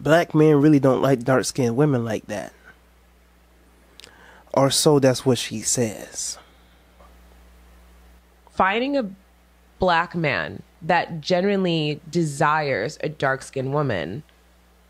black men really don't like dark skinned women like that. Or so that's what she says. Finding a black man that genuinely desires a dark skinned woman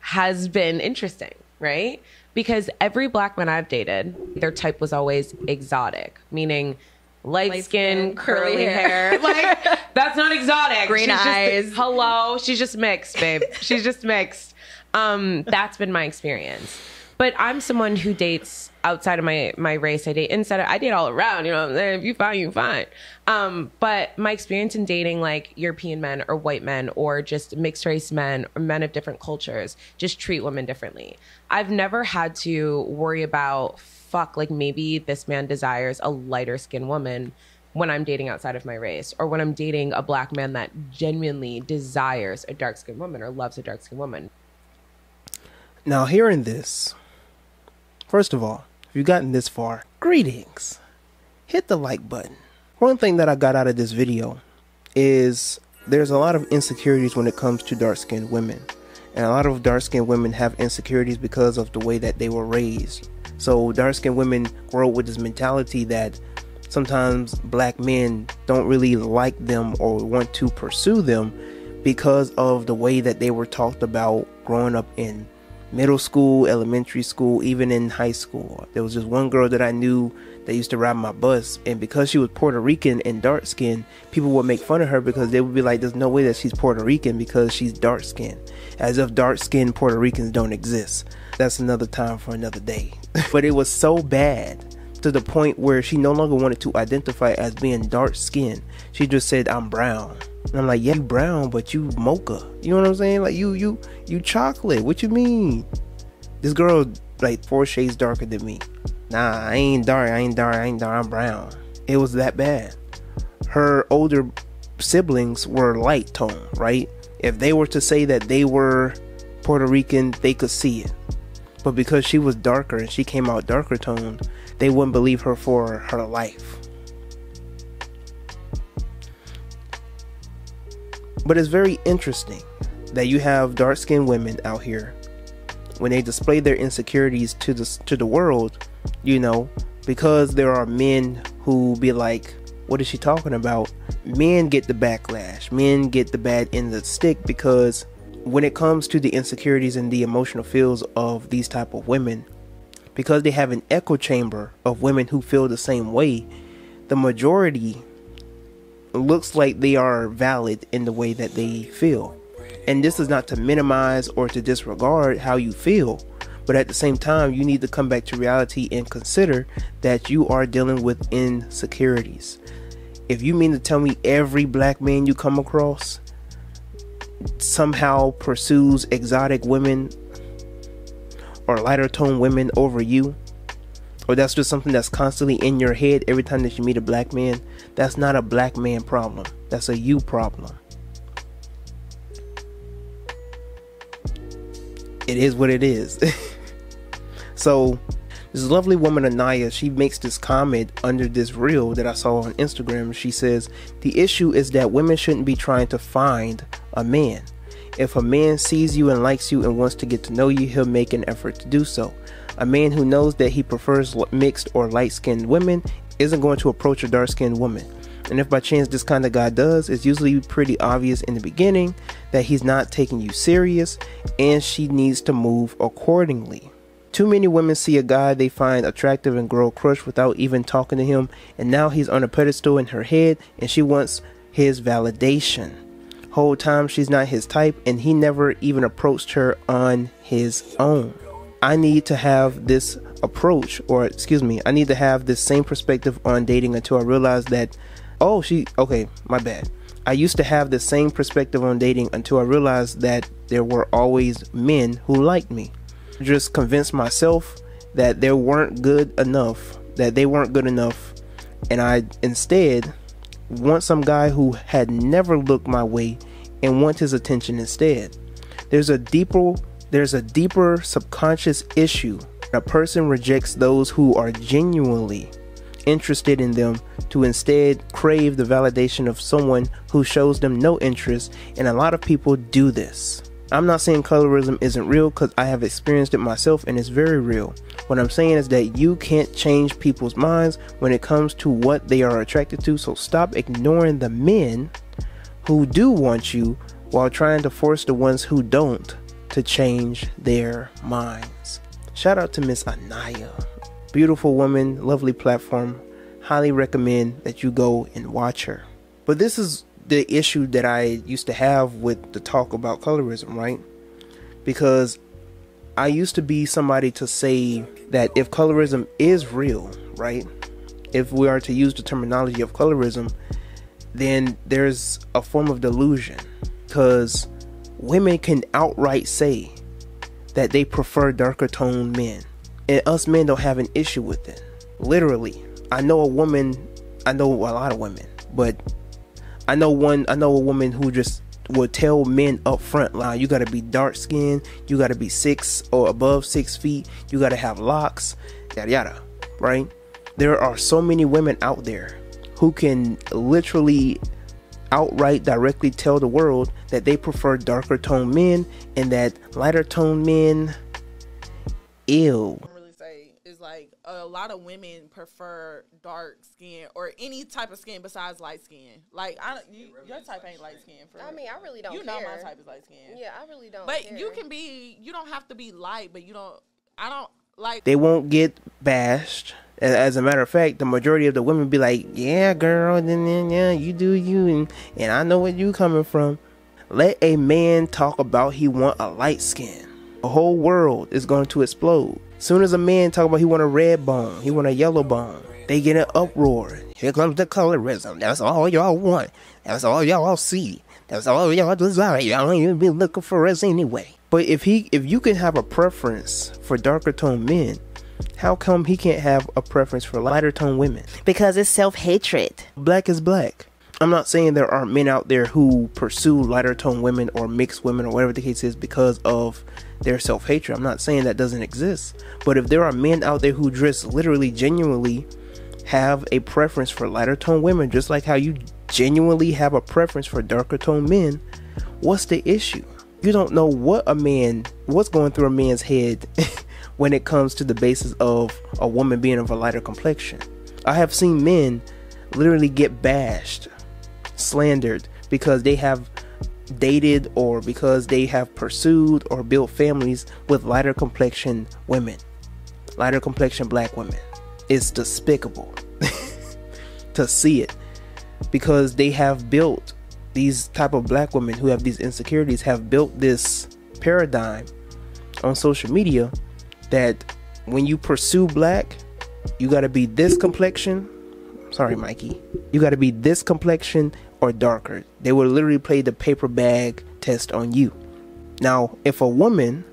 has been interesting, right? Because every black man I've dated, their type was always exotic, meaning light, light skin, skin, curly, curly hair. hair. like that's not exotic. Green she's eyes. Just, hello, she's just mixed, babe. she's just mixed. Um, that's been my experience. But I'm someone who dates outside of my my race. I date inside. Of, I date all around. You know, if you find you fine. Um, but my experience in dating like European men or white men or just mixed race men or men of different cultures just treat women differently. I've never had to worry about fuck like maybe this man desires a lighter skinned woman when I'm dating outside of my race or when I'm dating a black man that genuinely desires a dark skinned woman or loves a dark skinned woman. Now, hearing this, first of all, if you've gotten this far, greetings. Hit the like button. One thing that I got out of this video is there's a lot of insecurities when it comes to dark skinned women. And a lot of dark skinned women have insecurities because of the way that they were raised. So, dark skinned women grow up with this mentality that sometimes black men don't really like them or want to pursue them because of the way that they were talked about growing up in middle school, elementary school, even in high school. There was just one girl that I knew that used to ride my bus, and because she was Puerto Rican and dark skinned, people would make fun of her because they would be like, There's no way that she's Puerto Rican because she's dark skinned. As if dark skinned Puerto Ricans don't exist. That's another time for another day. but it was so bad to the point where she no longer wanted to identify as being dark skinned. She just said, I'm brown. And I'm like, yeah, you brown, but you mocha. You know what I'm saying? Like you, you, you chocolate. What you mean? This girl like four shades darker than me. Nah, I ain't dark. I ain't dark. I ain't dark. I'm brown. It was that bad. Her older siblings were light tone, right? If they were to say that they were Puerto Rican, they could see it. But because she was darker and she came out darker toned, they wouldn't believe her for her life. But it's very interesting that you have dark skinned women out here when they display their insecurities to the to the world, you know, because there are men who be like, "What is she talking about?" Men get the backlash. Men get the bad end of the stick because when it comes to the insecurities and the emotional feels of these type of women, because they have an echo chamber of women who feel the same way, the majority looks like they are valid in the way that they feel. And this is not to minimize or to disregard how you feel, but at the same time, you need to come back to reality and consider that you are dealing with insecurities. If you mean to tell me every black man you come across somehow pursues exotic women or lighter tone women over you, or that's just something that's constantly in your head every time that you meet a black man, that's not a black man problem. That's a you problem. It is what it is. so, this lovely woman, Anaya, she makes this comment under this reel that I saw on Instagram. She says, The issue is that women shouldn't be trying to find a man. If a man sees you and likes you and wants to get to know you, he'll make an effort to do so. A man who knows that he prefers mixed or light skinned women isn't going to approach a dark skinned woman. And if by chance this kind of guy does, it's usually pretty obvious in the beginning that he's not taking you serious and she needs to move accordingly. Too many women see a guy they find attractive and grow crush without even talking to him, and now he's on a pedestal in her head and she wants his validation. Whole time she's not his type and he never even approached her on his own. I need to have this approach, or excuse me, I need to have this same perspective on dating until I realize that, oh, she, okay, my bad. I used to have the same perspective on dating until I realized that there were always men who liked me. Just convinced myself that they weren't good enough, that they weren't good enough, and I instead want some guy who had never looked my way and want his attention instead. There's a deeper there's a deeper subconscious issue. A person rejects those who are genuinely interested in them to instead crave the validation of someone who shows them no interest, and a lot of people do this. I'm not saying colorism isn't real because I have experienced it myself and it's very real. What I'm saying is that you can't change people's minds when it comes to what they are attracted to, so stop ignoring the men who do want you while trying to force the ones who don't to change their minds. Shout out to Miss Anaya. Beautiful woman, lovely platform. Highly recommend that you go and watch her. But this is the issue that I used to have with the talk about colorism, right? Because I used to be somebody to say that if colorism is real, right? If we are to use the terminology of colorism, then there's a form of delusion because women can outright say that they prefer darker toned men, and us men don't have an issue with it. Literally, I know a woman, I know a lot of women, but I know one. I know a woman who just will tell men up front, line, you gotta be dark skinned, you gotta be six or above six feet, you gotta have locks, yada yada. Right? There are so many women out there who can literally outright directly tell the world that they prefer darker toned men and that lighter toned men ill like a lot of women prefer dark skin or any type of skin besides light skin. Like I, you, your type ain't light skin. For I mean, I really don't. You care. know my type is light skin. Yeah, I really don't. But care. you can be. You don't have to be light, but you don't. I don't like. They won't get bashed. As a matter of fact, the majority of the women be like, "Yeah, girl, then, then yeah, you do you, and and I know where you coming from." Let a man talk about he want a light skin. The whole world is going to explode. Soon as a man talk about he want a red bone, he want a yellow bone, they get an uproar. Here comes the colorism. That's all y'all want. That's all y'all see. That's all y'all desire. Y'all ain't even be looking for us anyway. But if he, if you can have a preference for darker toned men, how come he can't have a preference for lighter toned women? Because it's self hatred. Black is black. I'm not saying there aren't men out there who pursue lighter toned women or mixed women or whatever the case is because of their self hatred. I'm not saying that doesn't exist. But if there are men out there who just literally, genuinely have a preference for lighter toned women, just like how you genuinely have a preference for darker toned men, what's the issue? You don't know what a man, what's going through a man's head when it comes to the basis of a woman being of a lighter complexion. I have seen men literally get bashed, slandered, because they have dated or because they have pursued or built families with lighter complexion women, lighter complexion black women. It's despicable to see it because they have built these type of black women who have these insecurities have built this paradigm on social media that when you pursue black, you got to be this complexion. Sorry, Mikey. You got to be this complexion or darker. They will literally play the paper bag test on you. Now, if a woman,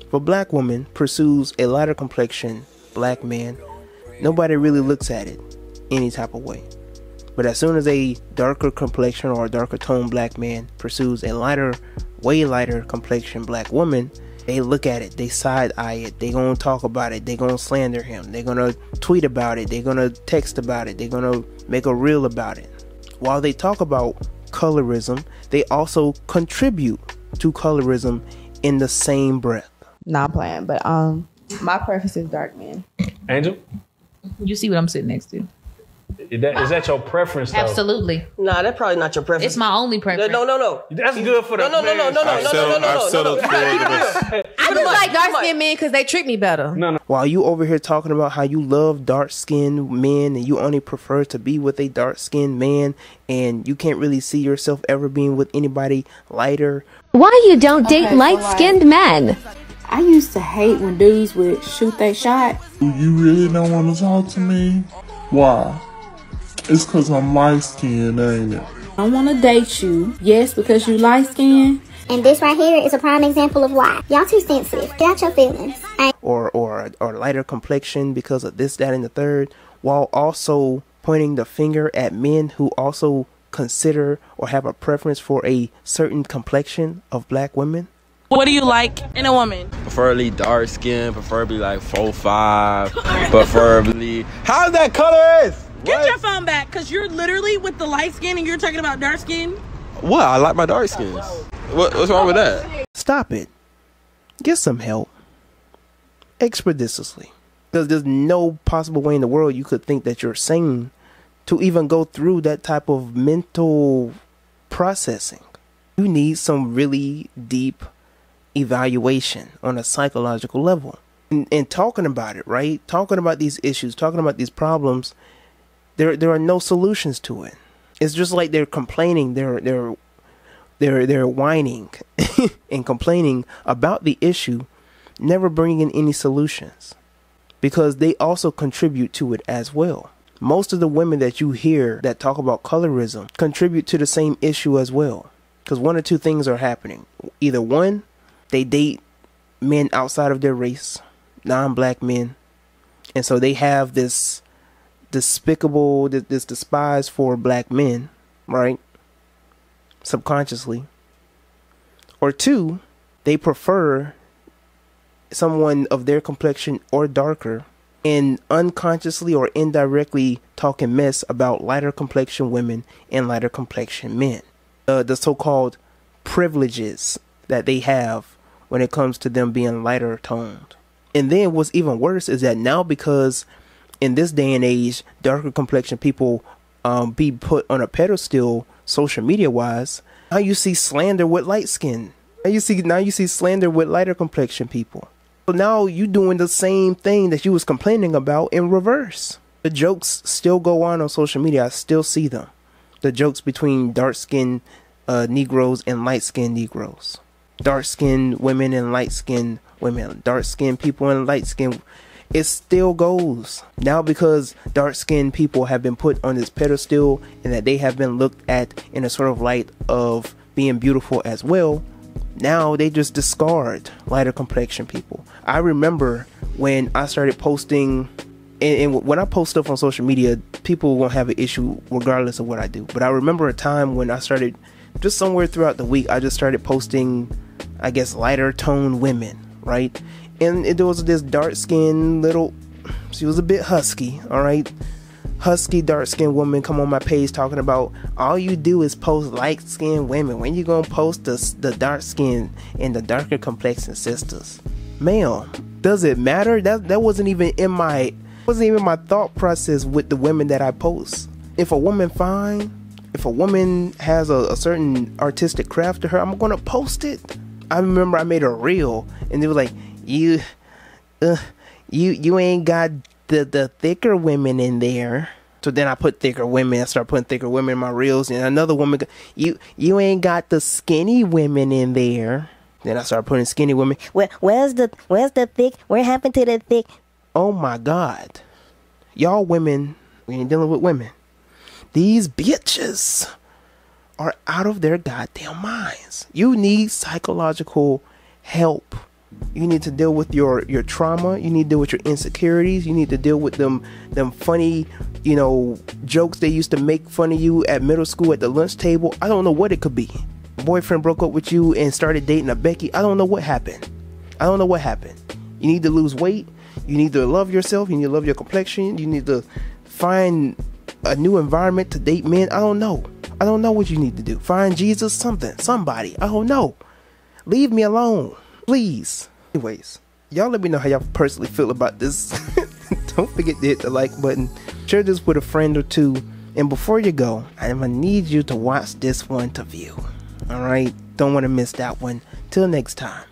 if a black woman pursues a lighter complexion black man, nobody really looks at it any type of way. But as soon as a darker complexion or a darker tone black man pursues a lighter, way lighter complexion black woman, they look at it, they side eye it, they gonna talk about it, they gonna slander him, they gonna tweet about it, they gonna text about it, they gonna make a reel about it while they talk about colorism, they also contribute to colorism in the same breath. Not playing, but um, my preference is dark man. Angel, You see what I'm sitting next to? Is that, is that your preference? Though? Absolutely. Nah, that's probably not your preference. It's my only preference. no, no, no. That's good for the No, no, no, no, no, no, no, no, no, no, no, I've no, no, no. I just like dark skinned men because they treat me better. No, no. While you over here talking about how you love dark skinned men and you only prefer to be with a dark skinned man and you can't really see yourself ever being with anybody lighter. Why you don't date Okay, light-skinned men? I used to hate when dudes would shoot their shot. You really don't want to talk to me? Why? It's because I'm light skinned, ain't it? I want to date you. Yes, because you light skinned. And this right here is a prime example of why. Y'all too sensitive. Get out your feelings. I or or or lighter complexion because of this, that, and the third, while also pointing the finger at men who also consider or have a preference for a certain complexion of black women. What do you like in a woman? Preferably dark skin, preferably like four five, preferably. How's that color is? Get What? your phone back, cause you're literally with the light skin and you're talking about dark skin. What? I like my dark skins. What, what's wrong with that? Stop it. Get some help. Expeditiously. Because there's no possible way in the world you could think that you're sane to even go through that type of mental processing. You need some really deep evaluation on a psychological level. And, and, talking about it, right? Talking about these issues, talking about these problems, there there are no solutions to it. It's just like they're complaining, they're they're they're they're whining and complaining about the issue, never bringing in any solutions. Because they also contribute to it as well. Most of the women that you hear that talk about colorism contribute to the same issue as well. Because one or two things are happening. Either one, they date men outside of their race, non black men. And so they have this despicable, this despise for black men, right? Subconsciously. Or two, they prefer someone of their complexion or darker and unconsciously or indirectly talking mess about lighter complexion women and lighter complexion men. Uh, the so called privileges that they have when it comes to them being lighter toned. And then what's even worse is that now because in this day and age, darker complexion people um, be put on a pedestal social media wise, now you see slander with light skin. Now you see now you see slander with lighter complexion people. So now you doing the same thing that you was complaining about in reverse. The jokes still go on on social media. I still see them. The jokes between dark skinned uh, Negroes and light skinned Negroes. Dark skinned women and light skinned women. Dark skinned people and light skinned. It still goes. Now because dark skinned people have been put on this pedestal and that they have been looked at in a sort of light of being beautiful as well, now they just discard lighter complexion people. I remember when I started posting, and, and, when I post stuff on social media, people won't have an issue regardless of what I do. But I remember a time when I started, just somewhere throughout the week, I just started posting, I guess, lighter tone women, right? And it, there was this dark skinned little, she was a bit husky, all right? husky dark skinned woman come on my page talking about all you do is post light skinned women. When you gonna post the, the dark skin and the darker complexion sisters? Ma'am, does it matter? That that wasn't even in my wasn't even my thought process with the women that I post. If a woman fine, if a woman has a, a certain artistic craft to her, I'm gonna post it. I remember I made a reel and they were like, you, uh, you, you ain't got the the thicker women in there. So then I put thicker women. I start putting thicker women in my reels, and another woman, you you ain't got the skinny women in there. Then I start putting skinny women. Where where's the where's the thick? Where happened to the thick? Oh my God, y'all women, we ain't dealing with women. These bitches are out of their goddamn minds. You need psychological help you need to deal with your your trauma. You need to deal with your insecurities. You need to deal with them them funny you know jokes they used to make fun of you at middle school at the lunch table. I don't know what it could be. Boyfriend broke up with you and started dating a becky. I don't know what happened. I don't know what happened. You need to lose weight. You need to love yourself. You need to love your complexion. You need to find a new environment to date men. I don't know. I don't know what you need to do. Find jesus something somebody. I don't know. Leave me alone please. Anyways, y'all let me know how y'all personally feel about this. Don't forget to hit the like button. Share this with a friend or two. And before you go, I'm gonna need you to watch this one to view. Alright? Don't wanna miss that one. Till next time.